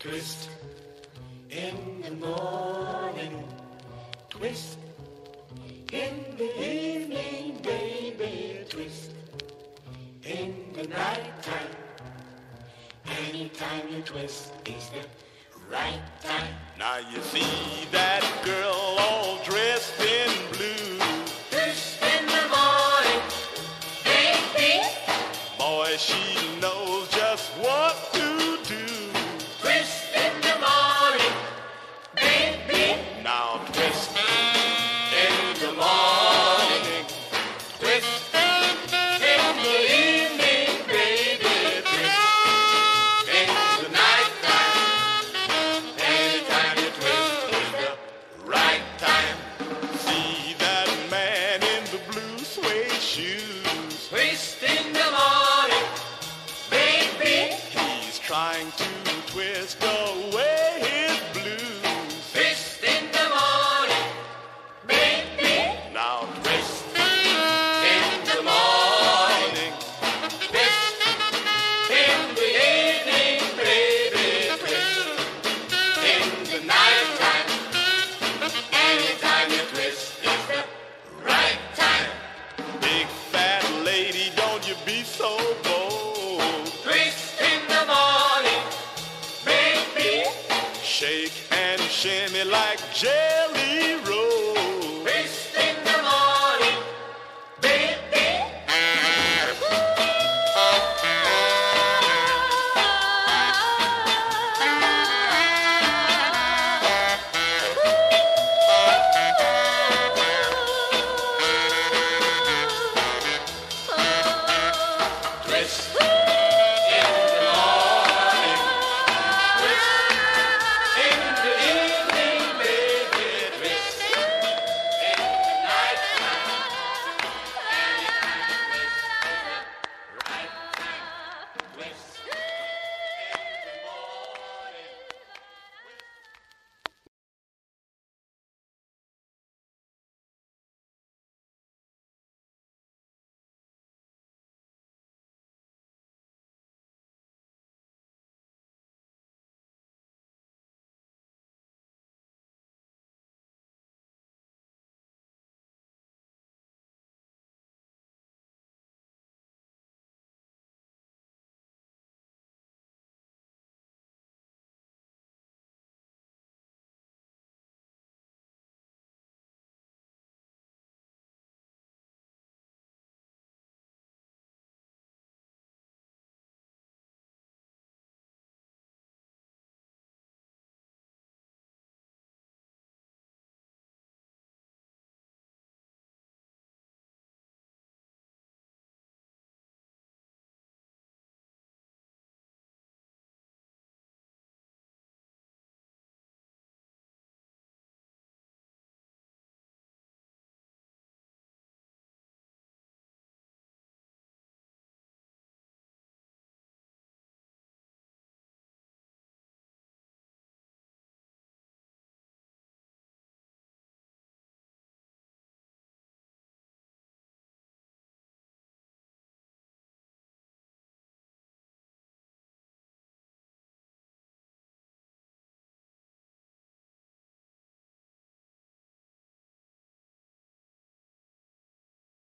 Twist in the morning, twist in the evening, baby, twist in the night time. Anytime you twist is the right time. Now you see that girl all dressed in trying to twist away his blues. Fist in the morning, baby. Now. like jail.